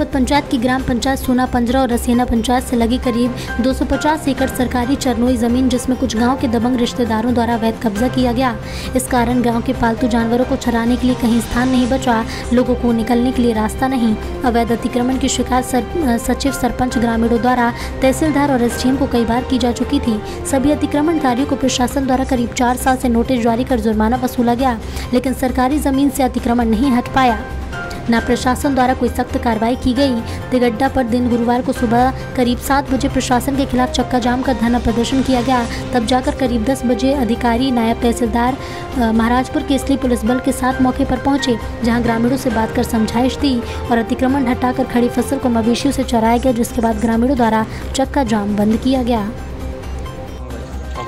जनपद पंचायत की ग्राम पंचायत सोना पंजरा और रसेना पंचायत से लगी करीब 250 एकड़ सरकारी चरनोई ज़मीन जिसमें कुछ गाँव के दबंग रिश्तेदारों द्वारा अवैध कब्जा किया गया। इस कारण गाँव के पालतू जानवरों को चराने के लिए कहीं स्थान नहीं बचा लोगों को निकलने के लिए रास्ता नहीं। अवैध अतिक्रमण की शिकायत सर, सचिव सरपंच ग्रामीणों द्वारा तहसीलदार और एसडीएम को कई बार की जा चुकी थी। सभी अतिक्रमणकारियों को प्रशासन द्वारा करीब चार साल से नोटिस जारी कर जुर्माना वसूला गया लेकिन सरकारी ज़मीन से अतिक्रमण नहीं हट पाया। न प्रशासन द्वारा कोई सख्त कार्रवाई की गई। तिगड्डा पर दिन गुरुवार को सुबह करीब सात बजे प्रशासन के खिलाफ चक्का जाम कर धरना प्रदर्शन किया गया। तब जाकर करीब दस बजे अधिकारी नायब तहसीलदार महाराजपुर केसली पुलिस बल के साथ मौके पर पहुँचे जहाँ ग्रामीणों से बात कर समझाइश दी और अतिक्रमण हटाकर खड़ी फ़सल को मवेशियों से चराया गया जिसके बाद ग्रामीणों द्वारा चक्का जाम बंद किया गया।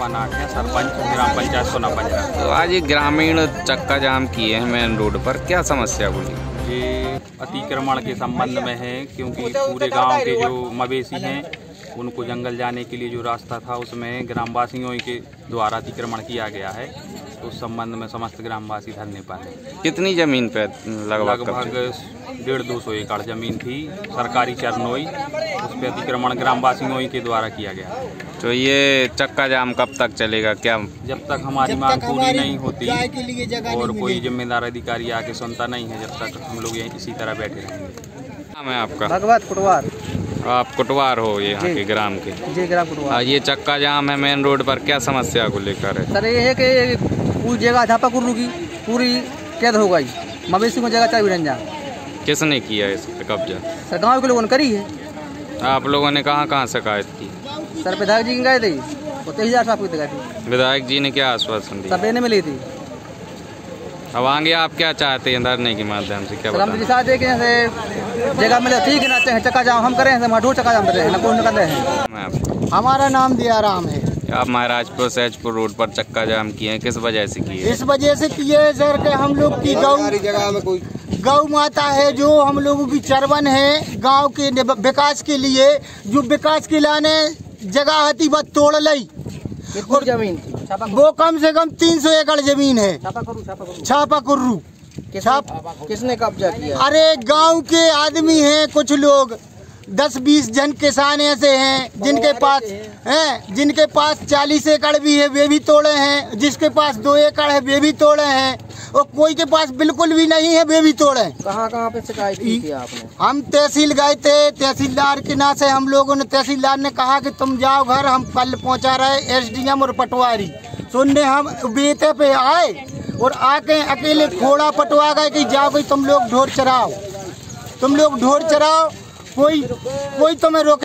है सरपंच ग्राम पंचायत सोना पंजरा तो आज ये ग्रामीण चक्का जाम किए हैं मेन रोड पर। क्या समस्या बोली ये अतिक्रमण के संबंध में है, क्योंकि पूरे गाँव के जो मवेशी हैं, उनको जंगल जाने के लिए जो रास्ता था, उसमें ग्रामवासियों के द्वारा अतिक्रमण किया गया है। उस संबंध में समस्त ग्रामवासी धरने पर हैं कितनी ज़मीन पे लगभग लगभग डेढ़ दो सौ एकड़ ज़मीन थी सरकारी चरनोई उस पर अतिक्रमण ग्रामवासियों के द्वारा किया गया। तो ये चक्का जाम कब तक चलेगा? क्या जब तक हमारी मांग पूरी नहीं होती और कोई जिम्मेदार अधिकारी आके सुनता नहीं है जब तक हम लोग यहीं इसी तरह बैठे रहेंगे। नाम है आपका? भगवत कुटवार। आप कुटवार हो यहाँ के ग्राम के? जी ग्राम कुटवार। ये चक्का जाम है मेन रोड पर क्या समस्या को लेकर है? सर ये है कि पूरी जगह झापाकुर्रू की पूरी कैद हो गई। मवेशी को जगह चाहिए रंजा किसने किया इस कब्जा? सर गाँव के लोगों ने करी है। आप लोगों ने कहाँ कहाँ शिकायत की? सर विधायक जी गए थे। वो तेईस हज़ार साफ़ गए थे। विधायक जी ने क्या आश्वासन दिया? सब लेने में ली थी। अब आगे आप क्या चाहते हैं धरने के माध्यम से? क्या हम चाहते हैं कि जैसे जगह मिले ठीक है ना चक्का जाम। हम करें हम चक्का जाम करें ना रहे हैं। हमारा नाम दियाराम है। आप महाराजपुर सहजपुर रोड पर चक्का जाम किए हैं किस वजह से किए इस वजह से किए हैं सर के हम लोग की गौ गौ माता है जो हम लोगों की चरवन है गाँव के विकास के लिए जो विकास के लाने जगह आती बस तोड़ लई कितनी ज़मीन वो कम से कम 300 एकड़ ज़मीन है। छापा करूँ छापा कुर्रू किसने कब्जा किया? अरे गाँव के आदमी हैं कुछ लोग। दस बीस जन किसान ऐसे हैं जिनके पास हैं। जिनके पास चालीस एकड़ भी है वे भी तोड़े हैं जिसके पास दो एकड़ है वे भी तोड़े हैं और कोई के पास बिल्कुल भी नहीं है वे भी तोड़े। हैं। कहाँ कहाँ पे शिकायत की थी आपने? हम तहसील गए थे तहसीलदार के ना से हम लोगों ने तहसीलदार ने कहा कि तुम जाओ घर हम कल पहुँचा रहे एसडीएम और पटवारी। सुनने हम बेते पे आए और आके अकेले खोड़ा पटवा गए कि जाओ कोई तुम लोग ढोर चराओ। तुम लोग ढोर चराओ कोई कोई तुम्हें रोके